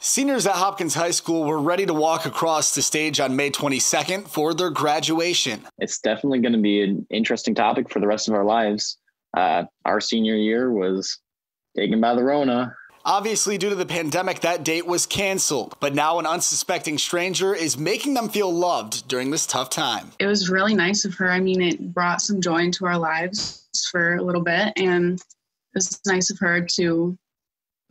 Seniors at Hopkins High School were ready to walk across the stage on May 22nd for their graduation. It's definitely going to be an interesting topic for the rest of our lives. Uh, our senior year was taken by the Rona. Obviously, due to the pandemic, that date was canceled, but now an unsuspecting stranger is making them feel loved during this tough time. It was really nice of her. I mean, it brought some joy into our lives for a little bit, and it was nice of her to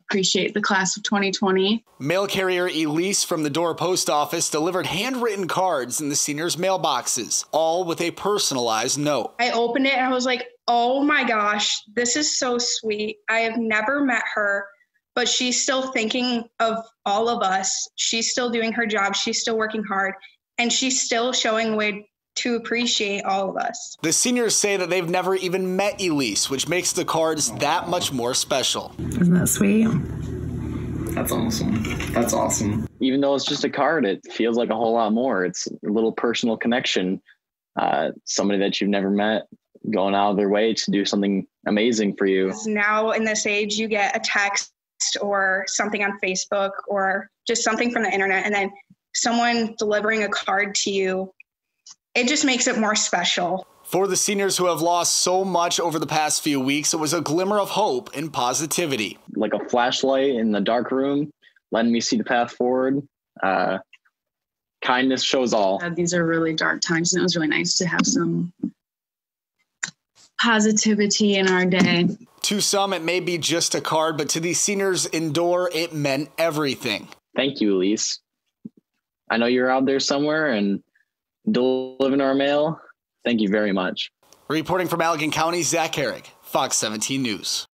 appreciate the class of 2020. Mail carrier Elise from the Dorr Post Office delivered handwritten cards in the seniors' mailboxes, all with a personalized note. I opened it and I was like, oh my gosh, this is so sweet. I have never met her, but she's still thinking of all of us. She's still doing her job, she's still working hard, and she's still showing way to appreciate all of us. The seniors say that they've never even met Elise, which makes the cards that much more special. Isn't that sweet? That's awesome. That's awesome. Even though it's just a card, it feels like a whole lot more. It's a little personal connection. Uh, somebody that you've never met going out of their way to do something amazing for you. Now, in this age, you get a text or something on Facebook or just something from the internet, and then someone delivering a card to you it just makes it more special. For the seniors who have lost so much over the past few weeks, it was a glimmer of hope and positivity. Like a flashlight in the dark room, letting me see the path forward. Uh, kindness shows all. These are really dark times, and it was really nice to have some positivity in our day. To some, it may be just a card, but to these seniors in Dorr, it meant everything. Thank you, Elise. I know you're out there somewhere, and delivering our mail. Thank you very much. Reporting from Allegan County, Zach Herrick, Fox 17 News.